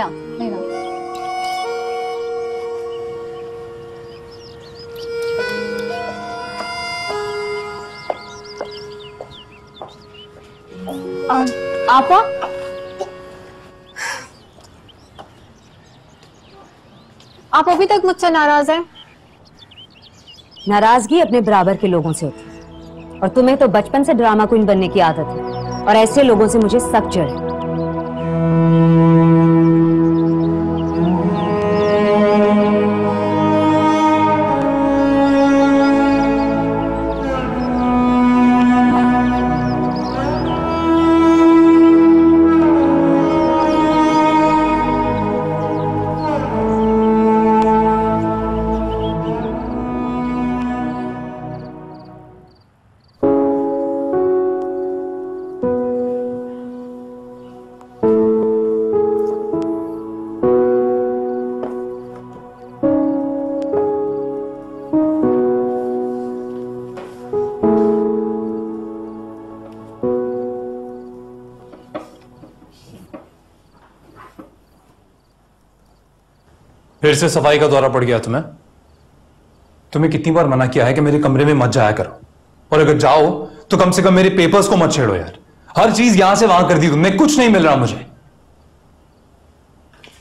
आ, आपा अभी तक मुझसे नाराज़ हैं? नाराज़गी अपने बराबर के लोगों से होती है। और तुम्हें तो बचपन से ड्रामा क्वीन बनने की आदत है। और ऐसे लोगों से मुझे सख्त चिढ़ फिर से सफ़ाई का दौरा पड़ गया तुम्हें? तुम्हें कितनी बार मना किया है कि मेरे कमरे में मत जाया करो? और अगर जाओ तो कम से कम मेरे पेपर्स को मत छेड़ो यार। हर चीज़ यहाँ से वहाँ कर दी तुमने कुछ नहीं मिल रहा मुझे।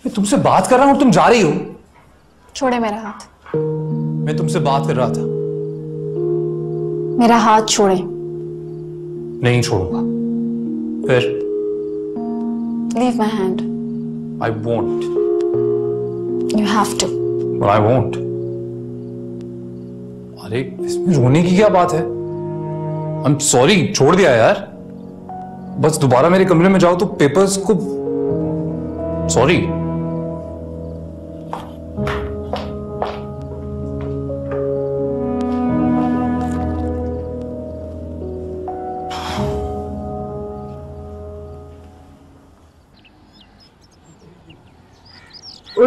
मैं तुमसे बात कर रहा हूँ और तुम जा रही हो। छोड़े मेरा हाथ। मैं तुमसे बात कर रहा था। मेरा हाथ छोड़े। नहीं छोड़ूँगा। फिर? Leave my hand I want you to. But I won't. अरे, इसमें रोने की क्या बात है आई एम सॉरी छोड़ दिया यार बस दोबारा मेरे कमरे में जाओ तो पेपर्स को सॉरी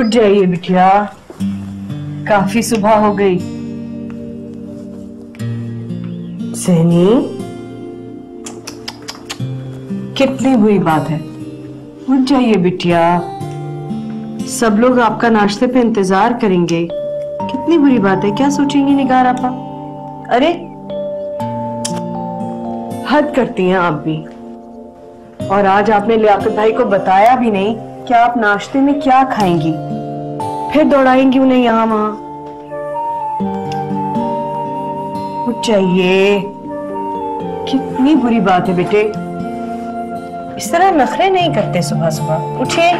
उठ जाइए बिटिया। काफ़ी सुबह हो गई। सहनी, कितनी बुरी बात है। उठ जाइए बिटिया। सब लोग आपका नाश्ते पे इंतज़ार करेंगे। कितनी बुरी बात है, क्या सोचेंगे निगार आपा? अरे, हद करती हैं आप भी। और आज आपने लियाकत भाई को बताया भी नहीं कि आप नाश्ते में क्या खाएँगी। फिर दौड़ाएँगी उन्हें यहाँ वहाँ। उठ जाइए कितनी बुरी बात है बेटे। इस तरह नखरे नहीं करते सुबह सुबह। उठिए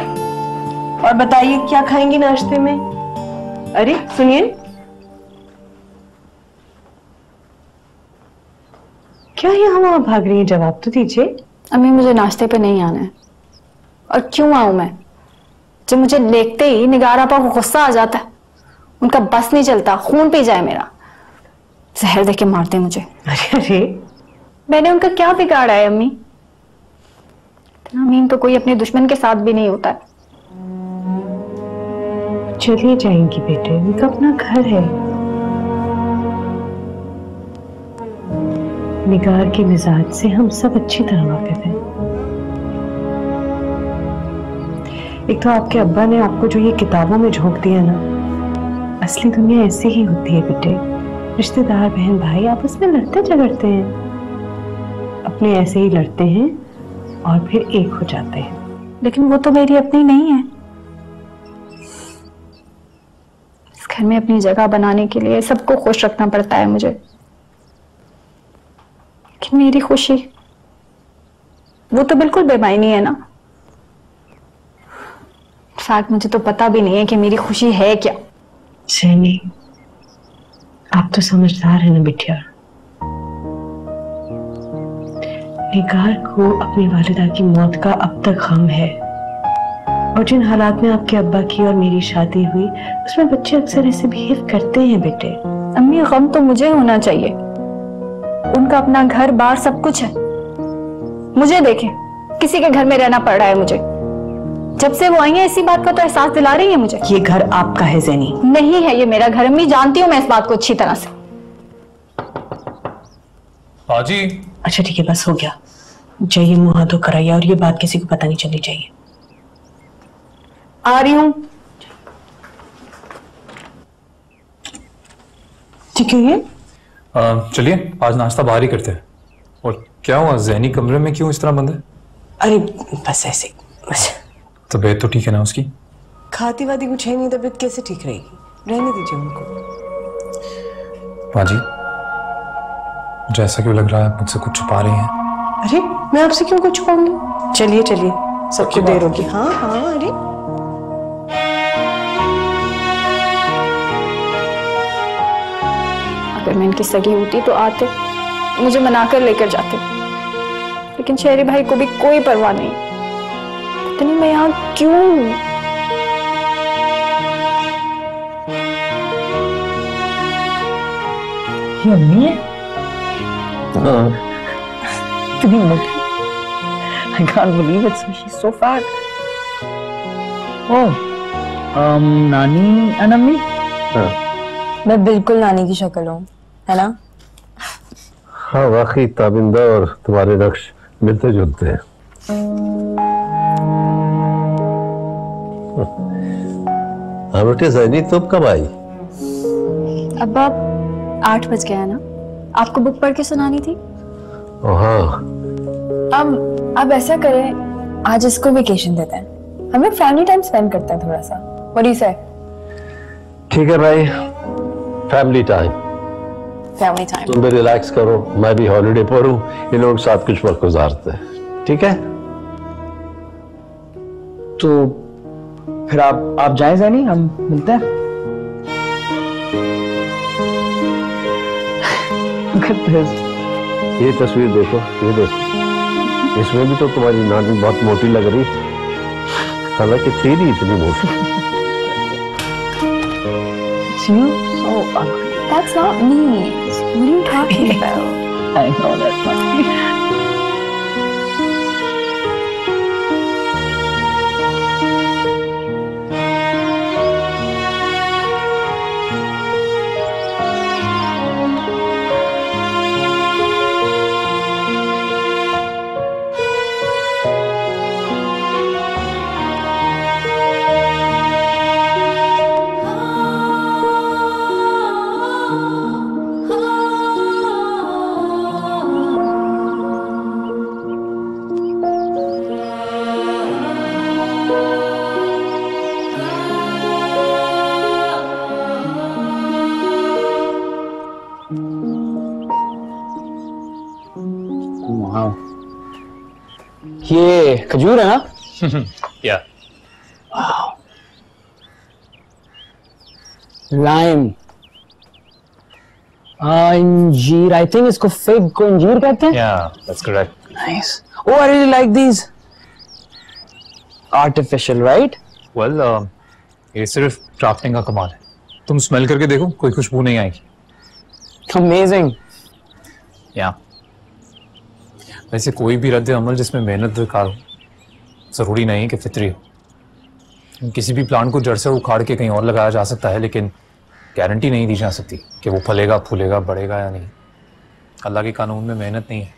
और बताइए, क्या खाएँगी नाश्ते में? अरे, सुनिए। क्या यहाँ वहाँ भाग रही है? जवाब तो दीजिए। अम्मी, मुझे नाश्ते पे नहीं आना है। और क्यों आऊँ मैं? जब मुझे देखते ही निगारा पा को गुस्सा आ जाता है। उनका बस नहीं चलता खून पी जाए मेरा। जहर देके मारते मुझे। अरे अरे। मैंने उनका क्या बिगाड़ा है अम्मी? इतना मीन तो कोई अपने दुश्मन के साथ भी नहीं होता है। चलिए जाएँगी बेटे उनका अपना घर है। निगार के मिजाज से हम सब अच्छी तरह वाकिफ हैं। एक तो आपके अब्बा ने आपको जो ये किताबों में झोंक दिया ना, असली दुनिया ऐसी ही होती है बेटे। रिश्तेदार, बहन, भाई आपस में लड़ते झगड़ते हैं। अपने ऐसे ही लड़ते हैं और फिर एक हो जाते हैं। लेकिन वो तो मेरी अपनी नहीं है। इस घर में अपनी जगह बनाने के लिए सबको खुश रखना पड़ता है मुझे। लेकिन मेरी खुशी, वो तो बिल्कुल बेमायनी है ना। फैक्ट मुझे तो पता भी नहीं है कि मेरी खुशी है क्या। सैनी आप तो समझदार है ना बिटिया। निगार को अपनी वालिदा की मौत का अब तक गम है। और जिन हालात में आपके अब्बा की और मेरी शादी हुई उसमें बच्चे अक्सर ऐसे बिहेव करते हैं बेटे। अम्मी गम तो मुझे होना चाहिए। उनका अपना घर बार सब कुछ है। मुझे देखे किसी के घर में रहना पड़ रहा है मुझे। जब से वो आई है इसी बात का तो एहसास दिला रही है मुझे। ये घर आपका है जैनी। नहीं है ये मेरा घर। अम्मी जानती हूँ मैं इस बात को अच्छी तरह से। बाजी। अच्छा ठीक है बस हो गया। जाइए मुँह हाथों कराइए और ये बात किसी को पता नहीं चलनी चाहिए। आ रही हूँ। ठीक है ये? चलिए आज नाश्ता बाहर ही करते हैं। और क्या हुआ जहनी कमरे में क्यों इस तरह बंद है? अरे बस ऐसे बस। तबीयत तो ठीक है ना उसकी? खाती वाती कुछ है नहीं तबीयत कैसे ठीक रहेगी? रहने दीजिए उनको। माँ जी। मुझे ऐसा क्यों लग रहा है मुझसे कुछ छुपा रही हैं? अरे मैं आपसे क्यों कुछ छुपाऊँगी? चलिए चलिए। सबको देर होगी। हाँ हाँ अरे। अगर मैं इनकी सगी होती तो आते। मुझे मना कर लेकर जाते। लेकिन शेरी भाई को भी कोई परवाह नहीं। पता नहीं मैं यहाँ क्यों ये अम्मी है इतनी I can't believe it. So she's so fat. Oh, um, नानी and अम्मी? मैं बिल्कुल नानी की शक्ल हूँ है ना हाँ वाकई ताबिंदा और तुम्हारे नक्श मिलते जुलते हैं हाँ बेटे जैनी तुम कब आई? अब आप आठ बज गया है ना? आपको बुक पढ़ के सुनानी थी? ओ हाँ। अब अब ऐसा करें आज इसको वेकेशन देते हैं। हम लोग फैमिली टाइम स्पेंड करते हैं थोड़ा सा। व्हाट डू से ठीक है भाई। फैमिली टाइम फैमिली टाइम तुम भी रिलैक्स करो मैं भी हॉलीडे पर हूँ। इन लोगों के साथ कुछ वक्त गुजारते हैं। ठीक है? तो फिर आप आप जाए जानी हम मिलते हैं। ये तस्वीर देखो ये देखो। इसमें भी तो तुम्हारी नानी बहुत मोटी लग रही। हालाँकि तेरी इतनी मोटी। oh, That's not me. What are you talking about i know that's not me खजूर है ना या लाइम अंजीर आई थिंक इसको फिग को अंजीर कहते हैं या that's correct nice oh I really like these artificial right well ये सिर्फ़ क्राफ्टिंग का कमाल है। तुम स्मेल करके देखो कोई खुशबू नहीं आएगी। अमेजिंग या वैसे कोई भी रद्द अमल जिसमें मेहनत दरकार हो ज़रूरी नहीं कि फितरी हो। किसी भी प्लांट को जड़ से उखाड़ के कहीं और लगाया जा सकता है, लेकिन गारंटी नहीं दी जा सकती कि वो फलेगा, फूलेगा, बढ़ेगा या नहीं। अल्लाह के कानून में मेहनत नहीं है।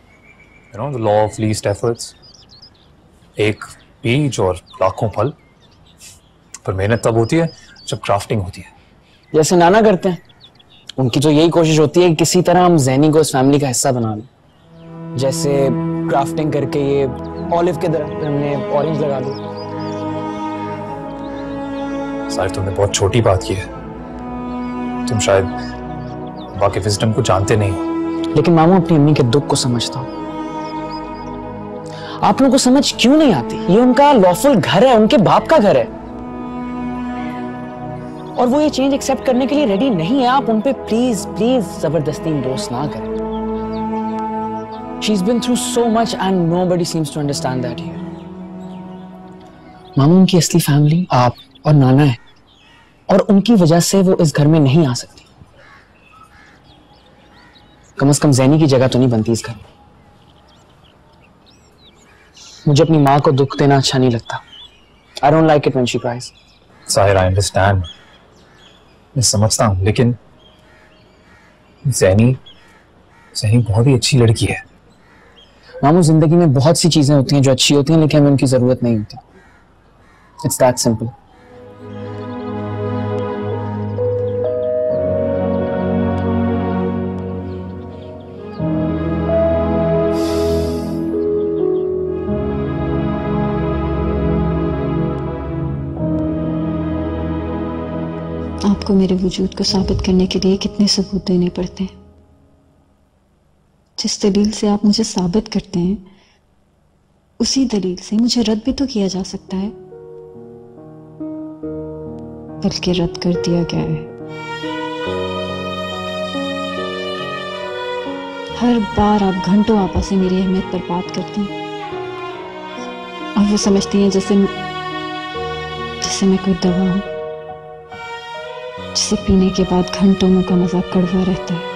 You know the law of least efforts एक बीज और लाखों फल। पर मेहनत तब होती है जब क्राफ्टिंग होती है। जैसे नाना करते हैं, उनकी तो यही कोशिश होती है कि किसी तरह हम जैनी को इस फैमिली का हिस्सा बना लें। जैसे क्राफ्टिंग करके ये ऑलिव के दरख्त पे हमने ऑरेंज लगा दी। साहिर तुमने बहुत छोटी बात की है। तुम शायद बाकी विजडम को जानते नहीं हो। लेकिन मामू अपनी अम्मी के दुख को समझता हूँ। आप लोगों को समझ क्यों नहीं आती? ये उनका लॉफुल घर है उनके बाप का घर है। और वो ये चेंज एक्सेप्ट करने के लिए रेडी नहीं है। आप उन पे प्लीज़ प्लीज़ ज़बरदस्ती इंडोर्स ना करें। She's been through so much and nobody seems to understand that here. मामू उनकी असली फैमिली आप और नाना है, और उनकी वजह से वो इस घर में नहीं आ सकती। कम से कम जैनी की जगह तो नहीं बनती इस घर में। मुझे अपनी माँ को दुख देना अच्छा नहीं लगता। I don't like it when she cries Sahir I understand मैं समझता हूँ, लेकिन जैनी जैनी बहुत ही अच्छी लड़की है। मामू ज़िंदगी में बहुत सी चीज़ें होती हैं जो अच्छी होती हैं, लेकिन हमें उनकी ज़रूरत नहीं होती। इट्स दैट सिंपल आपको मेरे वजूद को साबित करने के लिए कितने सबूत देने पड़ते हैं? जिस दलील से आप मुझे साबित करते हैं, उसी दलील से मुझे रद्द भी तो किया जा सकता है। बल्कि रद्द कर दिया गया है। हर बार आप घंटों आपस से मेरी अहमियत पर बात करती हैं। और वो समझती हैं जैसे जैसे मैं कोई दवा हूँ, जिसे पीने के बाद घंटों मुँह का मज़ा कड़वा रहता है।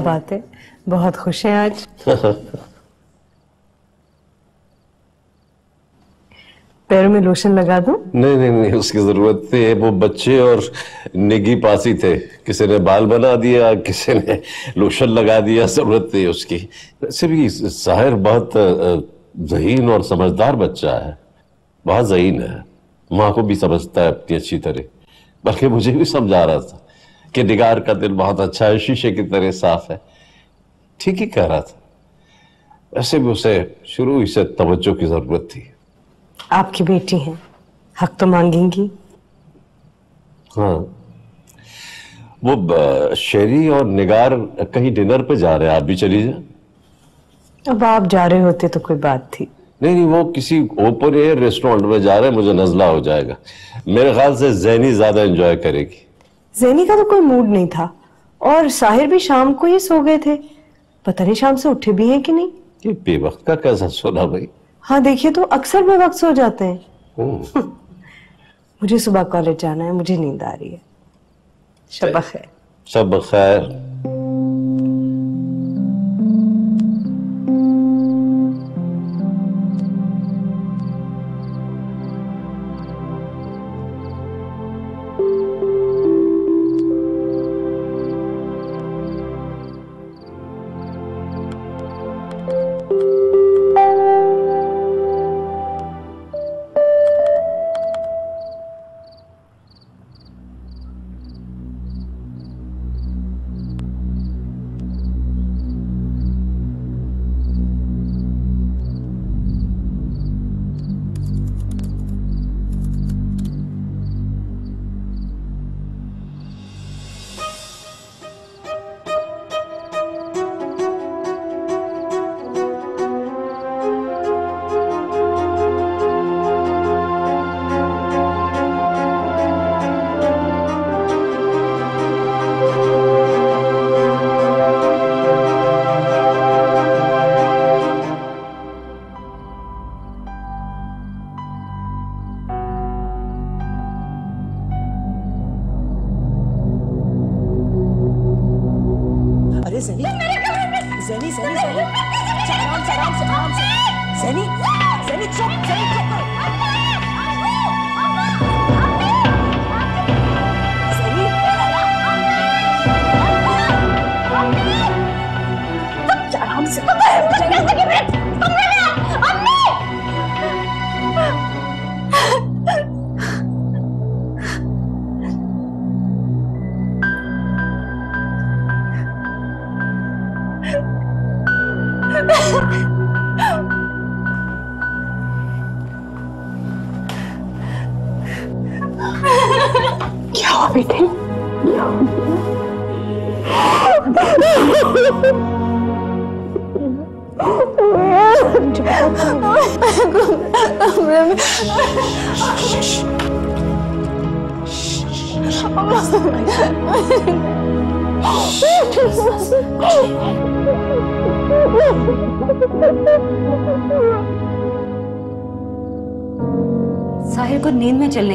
बात है? बहुत खुश है आज। पैरों में लोशन लगा दूँ? नहीं नहीं नहीं उसकी ज़रूरत थी वो बच्चे और निगी पासी थे। किसी ने बाल बना दिया किसी ने लोशन लगा दिया ज़रूरत थी उसकी। वैसे भी साहिर बहुत जहीन और समझदार बच्चा है। बहुत जहीन है। माँ को भी समझता है अपनी अच्छी तरह। बल्कि मुझे भी समझा रहा था। कि निगार का दिल बहुत अच्छा है शीशे की तरह साफ़ है। ठीक ही कह रहा था। वैसे भी उसे शुरू ही से तवज्जो की ज़रूरत थी। आपकी बेटी है। हक तो मांगेंगी। हाँ। वो शेरी और निगार कहीं डिनर पे जा रहे हैं आप भी चली जाए। अब आप जा रहे होते तो कोई बात थी। नहीं नहीं वो किसी ओपन एयर रेस्टोरेंट में जा रहे हैं मुझे नजला हो जाएगा। मेरे ख्याल से जैनी ज़्यादा एंजॉय करेगी। जैनी का तो कोई मूड नहीं था और साहिर भी शाम को ही सो गए थे। पता नहीं शाम से उठे भी हैं कि नहीं। ये बेवक्त का कैसा सोना भाई? हाँ देखिए तो अक्सर बेवक्त सो जाते हैं। मुझे सुबह कॉलेज जाना है मुझे नींद आ रही है। शब खैर शब खैर।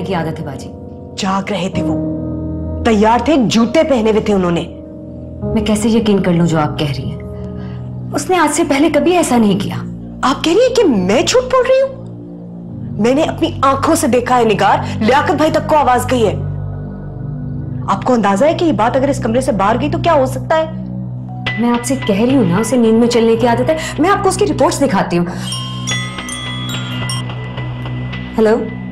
की आदत है बाजी। जाग रहे थे वो। तैयार थे जूते पहने हुए थे उन्होंने। मैं कैसे यकीन कर लूँ जो आप कह रही हैं? उसने आज से पहले कभी ऐसा नहीं किया। आप कह रही है कि मैं झूठ बोल रही हूँ? मैंने अपनी आँखों से देखा है निगार। लियाकत भाई तक को आवाज़ गई है। आपको अंदाज़ा है कि ये बात अगर इस कमरे से बाहर गई तो क्या हो सकता है? मैं आपसे कह रही हूँ ना उसे नींद में चलने की आदत है। मैं आपको उसकी रिपोर्ट्स दिखाती हूँ। हेलो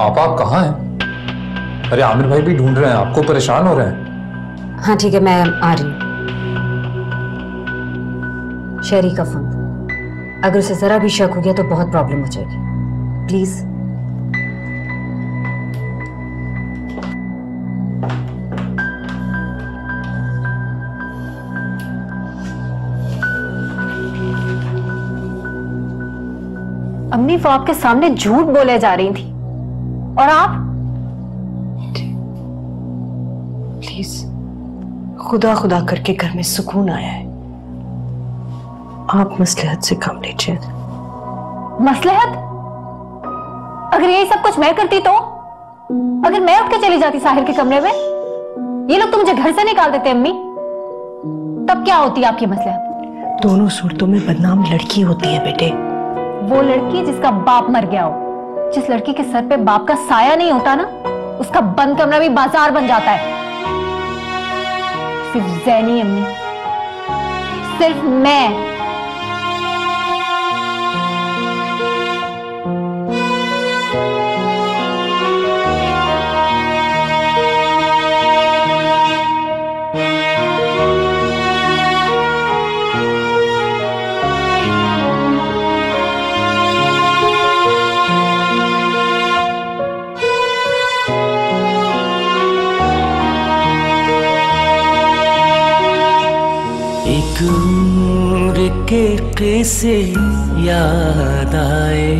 आप आप कहाँ हैं? अरे आमिर भाई भी ढूंढ रहे हैं, आपको परेशान हो रहे हैं। हाँ ठीक है, मैं आ रही हूँ। शेरी का फ़ोन। अगर उसे जरा भी शक हो गया तो बहुत प्रॉब्लम हो जाएगी। प्लीज़। अम्मी, वो आपके सामने झूठ बोले जा रही थी। और आप? प्लीज़ खुदा खुदा करके घर में सुकून आया है। आप मसलहत से काम लीजिए। मसलहत? अगर यही सब कुछ मैं करती तो? अगर मैं उठ के चली जाती साहिर के कमरे में? ये लोग तो मुझे घर से निकाल देते अम्मी। तब क्या होती आपकी मसलहत? दोनों सूरतों में बदनाम लड़की होती है बेटे। वो लड़की जिसका बाप मर गया हो। जिस लड़की के सर पे बाप का साया नहीं होता ना, उसका बंद कमरा भी बाज़ार बन जाता है। सिर्फ़ जैनी अम्मी सिर्फ़ मैं। के कैसे याद आए?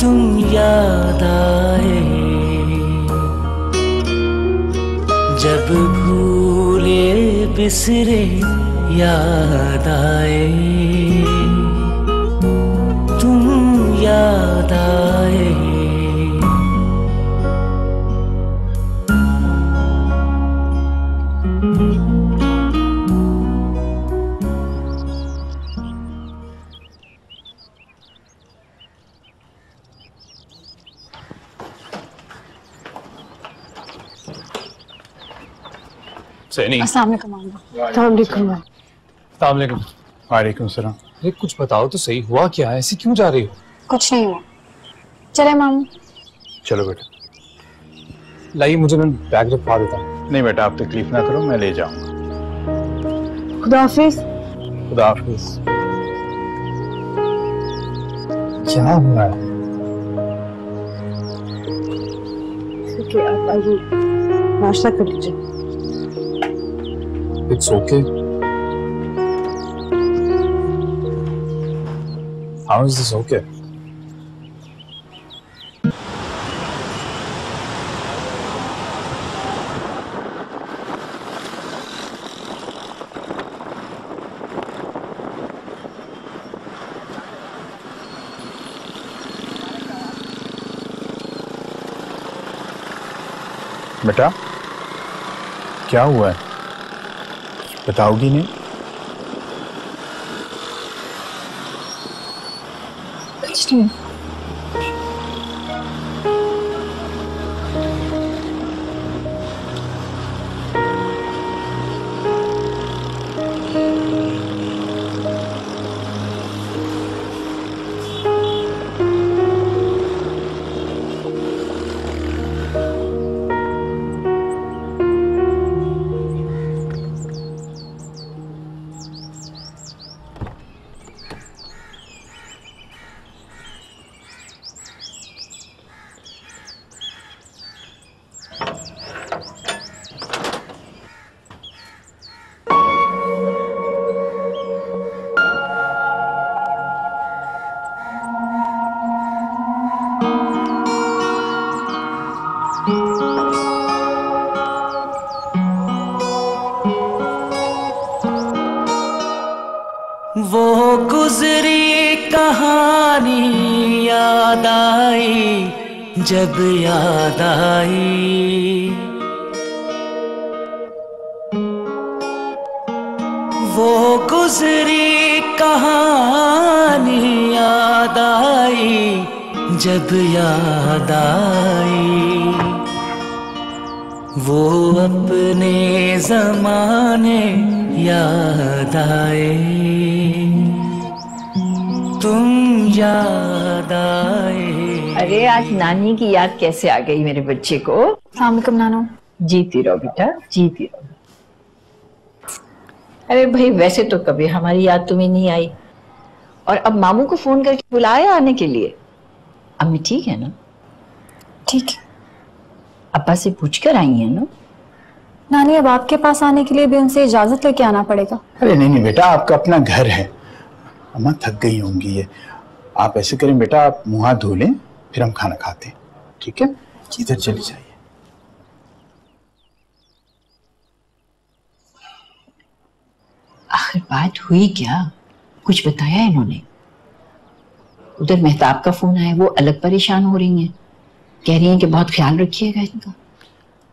तुम याद आए। जब भूले बिसरे याद आए। सैनी वालेकुम। सलाम। अरे कुछ बताओ तो सही हुआ क्या? है ऐसी क्यों जा रही हो? कुछ नहीं हुआ चले मामू। चलो बेटा। लाइए मुझे मैं बैग रखवा देता हूँ। नहीं बेटा आप तकलीफ़ ना करो मैं ले जाऊँगा। खुदा हाफिज। खुदा हाफिज। क्या हुआ है? ठीक आप आइए नाश्ता कर लीजिए। it's okay how is this okay बेटा क्या हुआ है बताओगी नहीं? कुछ नहीं। जब याद आई। वो गुजरी कहानी याद आई, जब याद आई। वो अपने जमाने याद आए। तुम याद आए। अरे आज नानी की याद कैसे आ गई मेरे बच्चे को? सलामकुम नानो। जीती रहो बेटा जीती रहो। अरे भाई वैसे तो कभी हमारी याद तुम्हें नहीं आई। और अब मामू को फ़ोन करके बुलाया आने के लिए। अम्मी ठीक है ना? ठीक है। अब्बा से पूछ कर आई है ना? नानी अब आपके पास आने के लिए भी उनसे इजाज़त लेके आना पड़ेगा। अरे नहीं नहीं बेटा आपका अपना घर है। अम्मा थक गई होंगी ये। आप ऐसे करें बेटा आप मुँह हाथ धो लें फिर हम खाना खाते हैं। ठीक है? इधर चली जाइए। आखिर बात हुई क्या? कुछ बताया इन्होंने? उधर मेहताब का फ़ोन आया वो अलग परेशान हो रही हैं। कह रही हैं कि बहुत ख्याल रखिएगा इनका।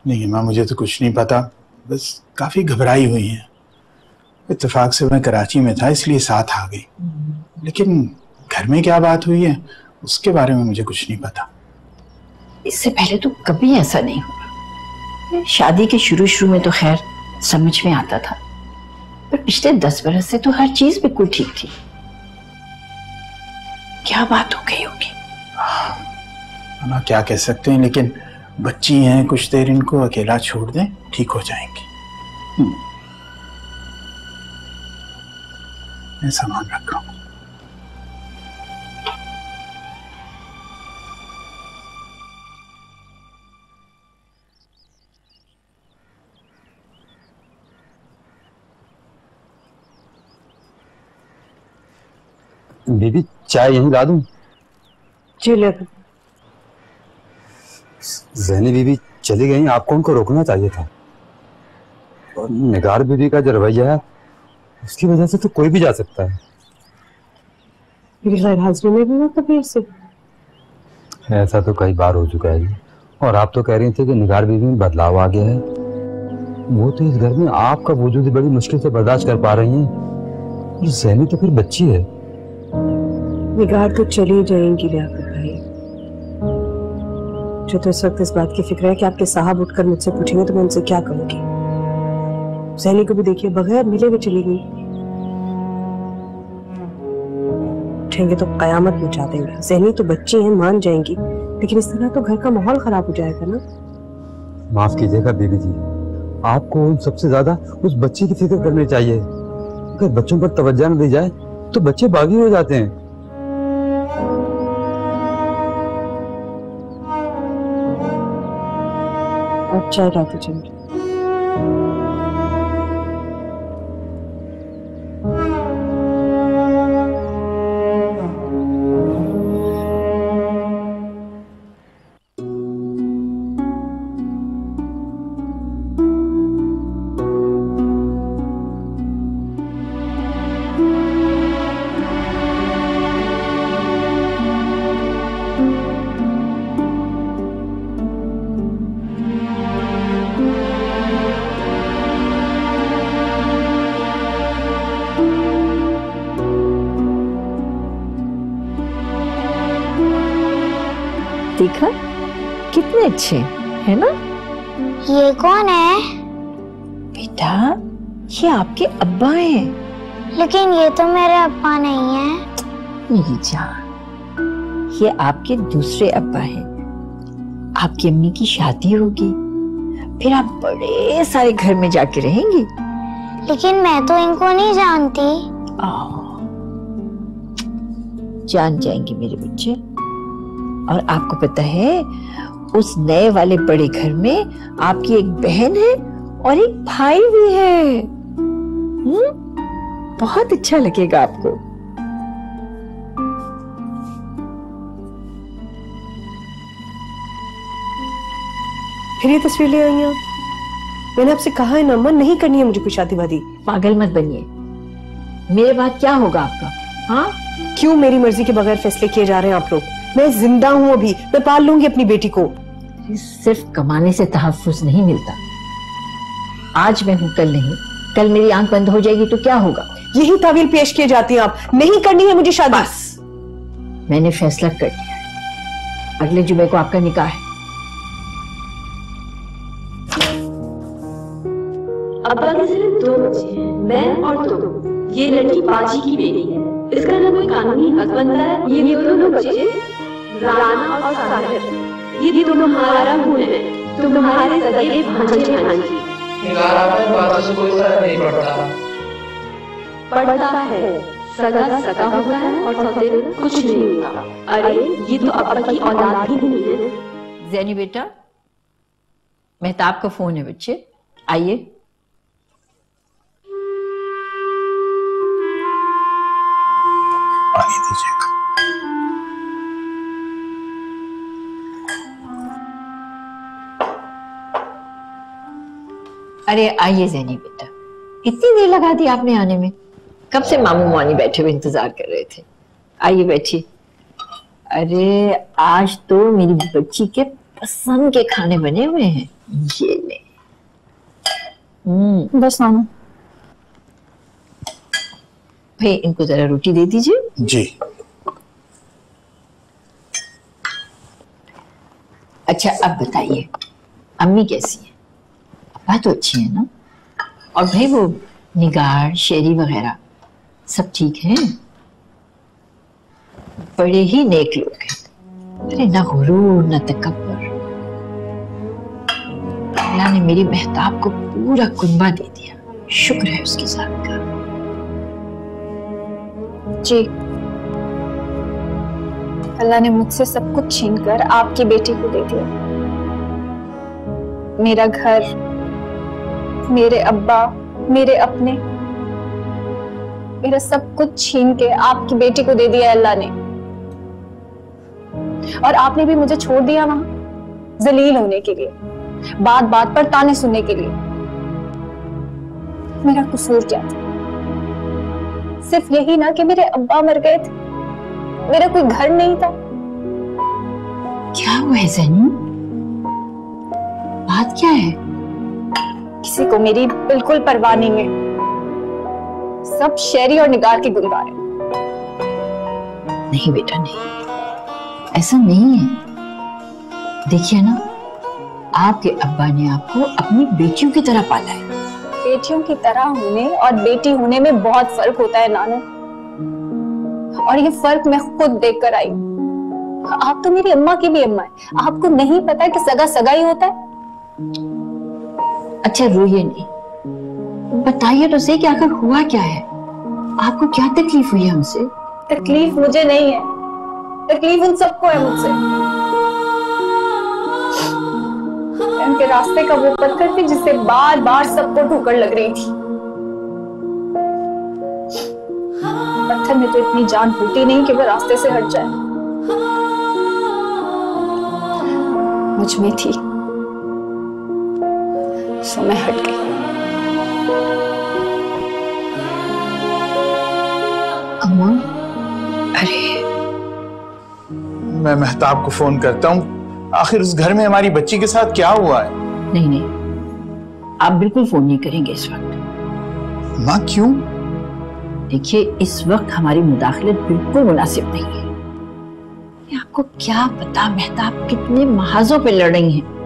नहीं माँ मुझे तो कुछ नहीं पता। बस काफ़ी घबराई हुई है। इत्तेफाक से मैं कराची में था इसलिए साथ आ गई। लेकिन घर में क्या बात हुई है उसके बारे में मुझे कुछ नहीं पता। इससे पहले तो कभी ऐसा नहीं हुआ। शादी के शुरू शुरू में तो खैर समझ में आता था। पर पिछले दस बरस से तो हर चीज़ बिल्कुल ठीक थी। क्या बात हो गई होगी? अम्मा क्या कह सकते हैं लेकिन बच्ची हैं कुछ देर इनको अकेला छोड़ दें ठीक हो जाएँगी। मैं सामान रख। रहा हूँ बीबी चाय यहीं ला दूँ? जी ले जहनी बीबी चली गई आपको उनको रोकना चाहिए था। और निगार बीबी का जो रवैया है उसकी वजह से तो कोई भी जा सकता है। मेरी गैर हाजिरी में भी हुआ कभी ऐसे ऐसा तो कई बार हो चुका है जी। और आप तो कह रही थी कि निगार बीबी में बदलाव आ गया है। वो तो इस घर में आपका वजूद बड़ी मुश्किल से बर्दाश्त कर पा रही हैं। जहनी तो फिर बच्ची है। निगार तो चली जाएँगी लियाकत भाई। जो तो इस वक्त इस बात की फ़िक्र है कि आपके साहब उठकर मुझसे पूछेंगे तो मैं उनसे क्या कहूँगी? सैनी को भी देखिए बगैर मिले हुए चली गई। उठेंगे तो कयामत मचा देंगे जहनी तो बच्चे हैं मान जाएँगी। लेकिन इस तरह तो घर का माहौल खराब हो जाएगा ना? माफ़ कीजिएगा बीबी जी। आपको उन सबसे ज़्यादा उस बच्चे की फ़िक्र करनी चाहिए। अगर बच्चों पर तवज्जो न दी जाए तो बच्चे बागी हो जाते हैं। आप चाय लाते देखा? कितने अच्छे है ना? ये कौन है? बेटा ये आपके अब्बा हैं। लेकिन ये तो मेरे अब्बा नहीं है। मेरी जान ये आपके दूसरे अब्बा हैं। आपकी अम्मी की शादी होगी फिर आप बड़े सारे घर में जाके रहेंगी। लेकिन मैं तो इनको नहीं जानती। जान जाएँगे मेरे बच्चे। और आपको पता है उस नए वाले बड़े घर में आपकी एक बहन है और एक भाई भी है। हम्म? बहुत अच्छा लगेगा आपको। फिर ये तस्वीर ले आई आप मैंने आपसे कहा है ना अम्मा नहीं करनी है मुझे कोई शादी वादी पागल मत बनिए। मेरे बाद क्या होगा आपका? हाँ? क्यों मेरी मर्ज़ी के बगैर फैसले किए जा रहे हैं आप लोग? मैं ज़िंदा हूँ अभी। मैं पाल लूँगी अपनी बेटी को। सिर्फ़ कमाने से तहफुज नहीं मिलता। आज मैं हूँ कल नहीं। कल मेरी आँख बंद हो जाएगी तो क्या होगा? यही तावील पेश किए जाती हैं आप। नहीं करनी है मुझे शादी। बस। मैंने फैसला कर लिया अगले जुमे को आपका निकाह है। अब्बा के सिर्फ़ दो बच्चे हैं। मैं और तुम ये लड़की बाजी की बेटी है। इसका ना कोई कानूनी हक बनता है? ये दोनों बच्चे राना और साहिर ये हमारा खून है। तुम तुम्हारे सगे भांजे भांजी बातों कोई फ़र्क नहीं पड़ता। पड़ता है। सगा सगा होता है और सौतेले कुछ नहीं होता। अरे ये तो अब्बा की औलाद भी नहीं है। जैनी बेटा मेहताब का फ़ोन है बच्चे। आइए। अरे आइए जैनी बेटा। इतनी देर लगा दी आपने आने में। कब से मामू मानी बैठे हुए इंतज़ार कर रहे थे? आइए बैठिए। अरे आज तो मेरी बच्ची के पसंद के खाने बने हुए हैं। ये ले। हम्म। बस मामू भाई इनको जरा रोटी दे दीजिए। जी। अच्छा अब बताइए अम्मी कैसी है? अब्बा तो अच्छी है ना और भाई वो निगार, शेरी वगैरह, सब ठीक है? बड़े ही नेक लोग हैं। अरे ना गुरूर, ना तकबर अल्लाह ने मेरी मेहताब को पूरा कुनबा दे दिया। शुक्र है उसकी जात का। जी। अल्लाह ने मुझसे सब कुछ छीनकर आपकी बेटी को दे दिया। मेरा घर मेरे अब्बा, मेरे अपने। मेरा सब कुछ छीन के आपकी बेटी को दे दिया अल्लाह ने। और आपने भी मुझे छोड़ दिया वहाँ जलील होने के लिए बात बात पर ताने सुनने के लिए। मेरा कसूर क्या था? सिर्फ़ यही ना कि मेरे अब्बा मर गए थे। मेरा कोई घर नहीं था। क्या हुआ है जैनी? बात क्या है? किसी को मेरी बिल्कुल परवाह नहीं है। सब शेरी और निगार के गुनगार हैं। नहीं बेटा नहीं। ऐसा नहीं है। देखिए ना आपके अब्बा ने आपको अपनी बेटियों की तरह पाला है। बेटियों की तरह होने और बेटी होने में बहुत फ़र्क होता है नानू। और ये फ़र्क मैं खुद देख कर आई। आप तो मेरी अम्मा की भी अम्मा है। आपको नहीं पता कि सगा सगा ही होता है? अच्छा रोइए नहीं। बताइए तो सही कि आखिर हुआ क्या है? आपको क्या तकलीफ़ हुई है हमसे? तकलीफ़ मुझे नहीं है। तकलीफ़ उन सबको है मुझसे। उनके रास्ते का वो पत्थर थी जिससे बार बार सबको ठोकर लग रही थी। पत्थर में तो इतनी जान होती नहीं कि वो रास्ते से हट जाए। मुझमें थी। सो मैं हट गई अम्मा? अरे। मैं मेहताब को फ़ोन करता हूँ। आखिर उस घर में हमारी बच्ची के साथ क्या हुआ है? नहीं नहीं। आप बिल्कुल फ़ोन नहीं करेंगे इस वक्त। माँ क्यों? देखिए इस वक्त हमारी मुदाखलत बिल्कुल मुनासिब नहीं है। आपको क्या पता मेहताब कितने महाजों पे लड़ रही हैं।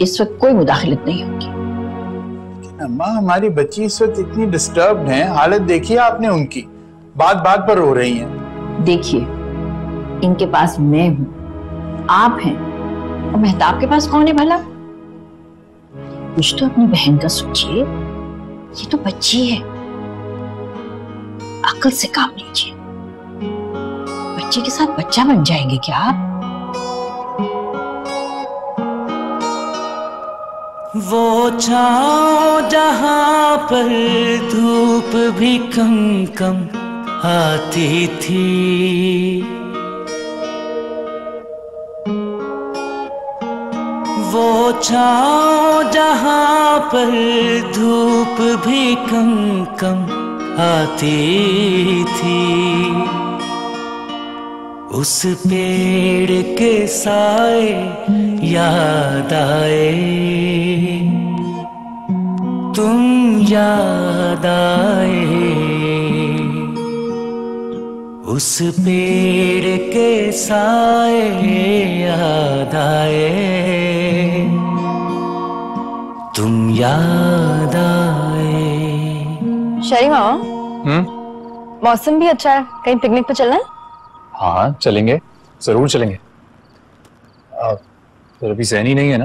इस वक्त कोई मुदाखलत नहीं होगी। अम्मा हमारी बच्ची इस वक्त इतनी डिस्टर्ब है। हालत देखी आपने उनकी? बात बात पर रो रही हैं। देखिए इनके पास मैं हूँ। आप हैं। और मेहताब के पास कौन है भला? कुछ तो अपनी बहन का सोचिए। ये तो बच्ची है। अकल से काम लीजिए। बच्चे के साथ बच्चा बन जाएँगे क्या आप? वो छाओ जहाँ पर धूप भी कम कम आती थी। वो छाओ जहाँ पर धूप भी कम कम आती थी। उस पेड़ के साए याद आए। तुम याद आए। उस पेड़ के साए याद आए। तुम याद आए। शरी मामा हम्म? मौसम भी अच्छा है। कहीं पिकनिक पे चलना है? हाँ चलेंगे। ज़रूर चलेंगे। फिर अभी सहनी नहीं है ना।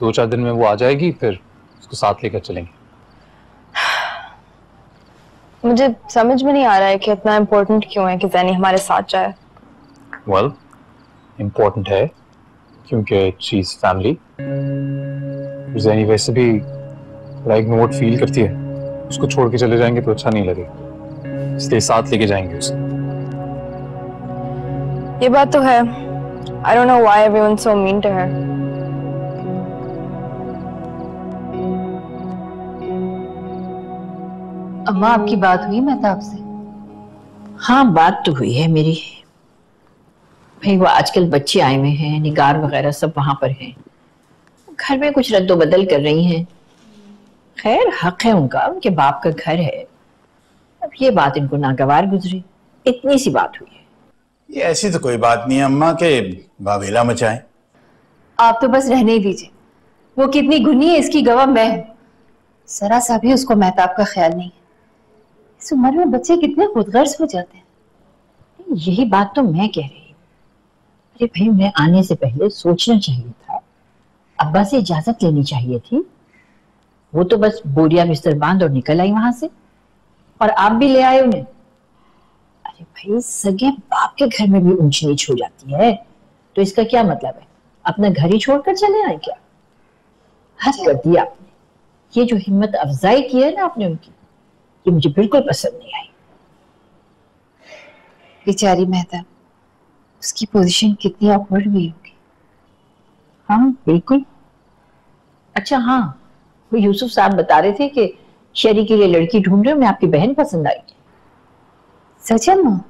दो चार दिन में वो आ जाएगी फिर उसको साथ लेकर चलेंगे। मुझे समझ में नहीं आ रहा है कि इतना इम्पोर्टेंट क्यों है कि जैनी हमारे साथ जाए। वेल well, इम्पोर्टेंट है क्योंकि इज़ फैमिली जैनी वैसे भी थोड़ा इग्नोर्ड फील करती है। उसको छोड़ के चले जाएँगे तो अच्छा नहीं लगेगा। इसलिए साथ लेके जाएँगे उसे। ये बात तो है। I don't know why everyone so mean to her अम्मा आपकी बात हुई मेहताब से हाँ बात तो हुई है मेरी। भाई वो आजकल बच्चे आए हुए हैं निगार वगैरह सब वहाँ पर हैं। घर में कुछ रद्दो बदल कर रही हैं। खैर हक है उनका उनके बाप का घर है। अब ये बात इनको नागवार गुजरी। इतनी सी बात हुई है। ये ऐसी तो कोई बात नहीं है, अम्मा के बावेला मचाए। आप तो बस रहने दीजिए। वो कितनी गुनी है, इसकी गवाह मैं हूँ। जरा सा भी उसको मेहताब का ख्याल नहीं है। इस उम्र में बच्चे कितने खुदगर्ज हो जाते हैं। यही बात तो मैं कह रही हूँ। अरे भाई, मैं आने से पहले सोचना चाहिए था। अब्बा से इजाज़त लेनी चाहिए थी। वो तो बस बोरिया बिस्तर बाँध और निकल आई वहाँ से। और आप भी ले आए उन्हें। अरे भाई सगे बाप के घर में भी ऊंच नीच हो जाती है। तो इसका क्या मतलब है? अपना घर ही छोड़कर चले आए क्या? हद कर दिया आपने। ये जो हिम्मत अफजाई की है ना आपने उनकी ये मुझे बिल्कुल पसंद नहीं आई। बेचारी मेहता उसकी पोजीशन कितनी ऑकवर्ड हुई होगी। हाँ बिल्कुल। अच्छा हाँ वो यूसुफ साहब बता रहे थे कि शरी के लिए लड़की ढूंढ रहे हो मैं आपकी बहन पसंद आई। सच है माँ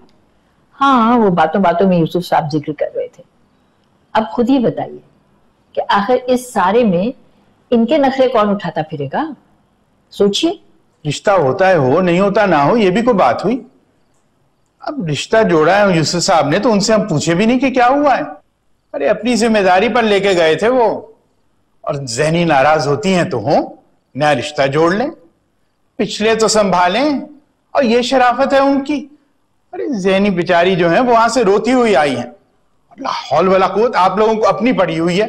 हाँ वो बातों बातों में यूसुफ साहब ज़िक्र कर रहे थे। अब खुद ही बताइए कि आखिर इस सारे में इनके नखरे कौन उठाता फिरेगा? सोचिए। रिश्ता होता है हो नहीं होता ना हो ये भी कोई बात हुई? अब रिश्ता जोड़ा है यूसुफ साहब ने तो उनसे हम पूछे भी नहीं कि क्या हुआ है। अरे अपनी ज़िम्मेदारी पर लेके गए थे वो। और जहनी नाराज़ होती हैं तो हो नया रिश्ता जोड़ लें पिछले तो संभालें और ये शराफत है उनकी। अरे जहनी बेचारी जो है वो वहाँ से रोती हुई आई है। लाहौल वाला कोत आप लोगों को अपनी पड़ी हुई है।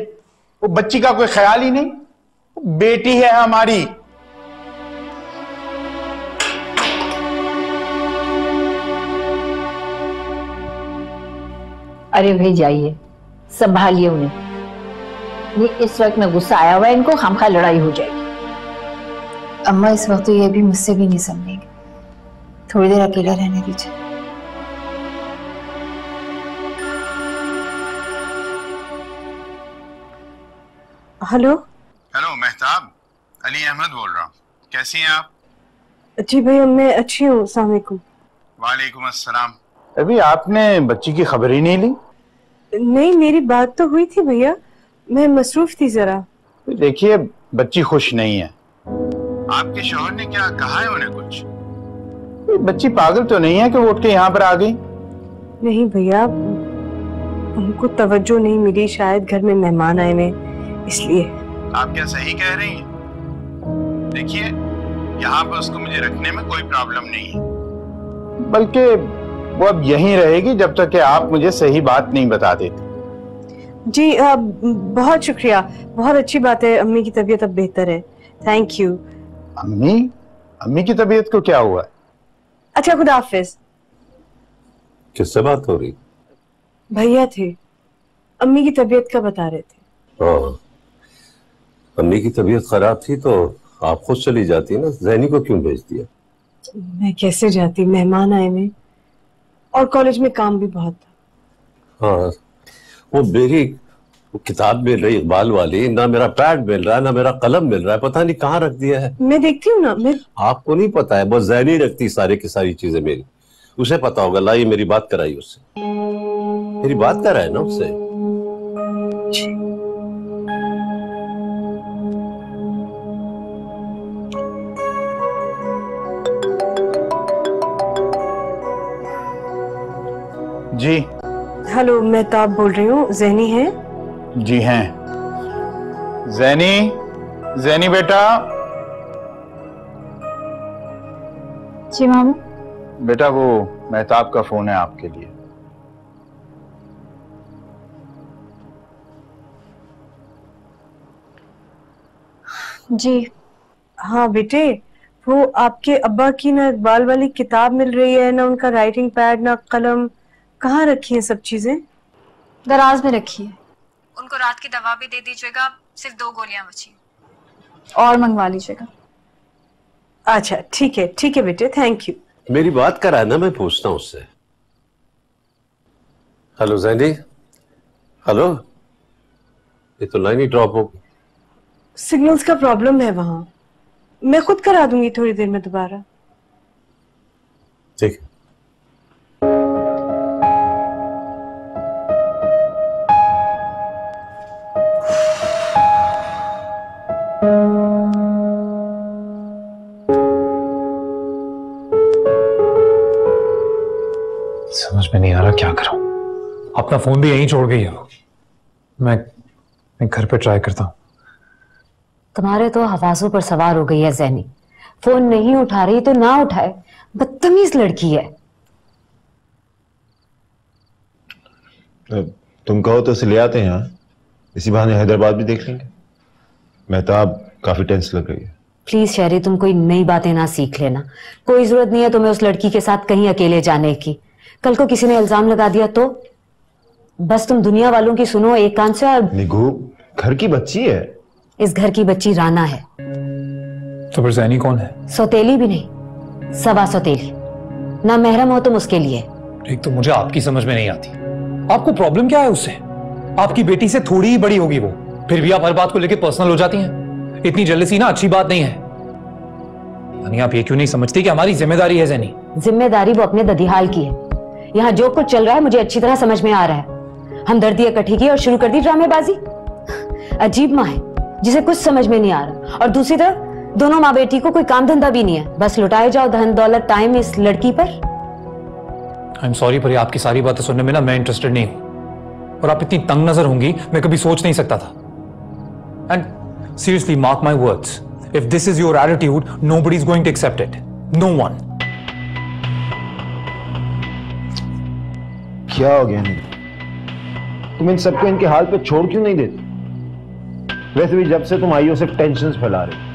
वो बच्ची का कोई ख्याल ही नहीं। बेटी है हमारी। अरे भाई जाइए संभालिए उन्हें। ये इस वक्त में गुस्सा आया हुआ है इनको खामखा लड़ाई हो जाएगी। अम्मा इस वक्त तो ये भी मुझसे भी नहीं समझेंगे। थोड़ी देर अकेला रहने दीजिए। हेलो। हेलो मेहताब। अली अहमद बोल रहा हूँ। कैसी हैं आप? जी भैया मैं अच्छी हूँ सलामकुम वालेकुम। अस्सलाम। अभी आपने बच्ची की खबर ही नहीं ली? नहीं मेरी बात तो हुई थी भैया। मैं मसरूफ थी जरा। देखिए बच्ची खुश नहीं है। आपके शोहर ने क्या कहा है उन्हें कुछ? बच्ची पागल तो नहीं है कि वो उठ के यहाँ पर आ गई? नहीं भैया उनको तवज्जो नहीं मिली शायद घर में मेहमान आए हुए। इसलिए। आप क्या सही कह रही हैं? देखिए यहाँ पर उसको मुझे रखने में कोई प्रॉब्लम नहीं है। बल्कि वो अब यहीं रहेगी जब तक कि आप मुझे सही बात नहीं बता देते। जी आ, बहुत शुक्रिया। बहुत अच्छी बात है। अम्मी की तबीयत अब बेहतर है। थैंक यू अम्मी? अम्मी की तबीयत को क्या हुआ? अच्छा खुदा हाफिज किससे बात हो रही? भैया थे। अम्मी की तबीयत का बता रहे थे। हाँ अम्मी की तबीयत खराब थी तो आप खुद चली जाती ना? जैनी को क्यों भेज दिया? मैं कैसे जाती? मेहमान आए हुए। और कॉलेज में काम भी बहुत था। हाँ वो मेरी किताब मिल रही इकबाल वाली। ना मेरा पैड मिल रहा है ना मेरा कलम मिल रहा। है पता नहीं कहाँ रख दिया है। मैं देखती हूँ ना मैं आपको नहीं पता है बस जहनी रखती सारी की सारी चीज़ें मेरी। उसे पता होगा लाई मेरी बात कराई उससे। मेरी बात करा है ना उससे? जी। हेलो मेहताब बोल रही हूँ। जहनी है? जी हैं। जैनी? जैनी बेटा? जी मामू बेटा वो मेहताब का फ़ोन है आपके लिए। जी। हाँ बेटे वो आपके अब्बा की ना इकबाल वाली किताब मिल रही है ना उनका राइटिंग पैड ना कलम। कहाँ रखी है सब चीज़ें? दराज में रखी है। उनको रात की दवा भी दे दीजिएगा सिर्फ़ दो गोलियाँ बची। और मंगवा लीजिएगा। अच्छा ठीक है ठीक है बेटे थैंक यू मेरी बात करा है ना मैं पूछता हूँ उससे। हेलो जैनी हेलो ये तो लाइन ही ड्रॉप हो गई। सिग्नल्स का प्रॉब्लम है वहाँ। मैं खुद करा दूँगी थोड़ी देर में दोबारा। ठीक है। अपना फ़ोन भी यहीं छोड़ गई है। मैं मैं घर पे ट्राई करता हूँ। तुम्हारे तो हवासों पर सवार हो गई है जैनी। फ़ोन नहीं उठा रही तो ना उठाए। बदतमीज लड़की है। तुम कहो तो उसे ले आते हैं इसी बहाने हैदराबाद भी देख लेंगे। मेहताब काफ़ी टेंस लग रही है। प्लीज़ शहरी तुम कोई नई बातें ना सीख लेना। कोई ज़रूरत नहीं है तुम्हें उस लड़की के साथ कहीं अकेले जाने की। कल को किसी ने इल्ज़ाम लगा दिया तो? बस तुम दुनिया वालों की सुनो एक कान से और निगू घर की बच्ची है। इस घर की बच्ची राना है। तो फिर जैनी कौन है? सौतेली भी नहीं सवा सौतेली। ना महरम हो तुम उसके लिए। एक तो मुझे आपकी समझ में नहीं आती। आपको प्रॉब्लम क्या है उससे? आपकी बेटी से थोड़ी ही बड़ी होगी वो। फिर भी आप हर बात को लेकर पर्सनल हो जाती हैं। इतनी जल्दी ना अच्छी बात नहीं है। यानी आप ये क्यों नहीं समझती कि हमारी ज़िम्मेदारी है जैनी ज़िम्मेदारी वो अपने ददिहाल की है। यहाँ जो कुछ चल रहा है मुझे अच्छी तरह समझ में आ रहा है। हमदर्दी इकट्ठी की और शुरू कर दी ड्रामेबाजी। अजीब माँ है जिसे कुछ समझ में नहीं आ रहा। और दूसरी तरफ़ दोनों माँ बेटी को कोई काम धंधा भी नहीं है। बस लुटाए जाओ धन दौलत टाइम इस लड़की पर। आई एम सॉरी पर आपकी सारी बातें सुनने में ना मैं इंटरेस्टेड नहीं हूँ। और आप इतनी तंग नज़र होंगी मैं कभी सोच नहीं सकता था। And seriously mark my words if this is your attitude nobody is going to accept it no one क्या हो गया? निगू तुम इन सबको इनके हाल पे छोड़ क्यों नहीं देते? वैसे भी जब से तुम आई हो सिर्फ़ टेंशन फैला रहे तुम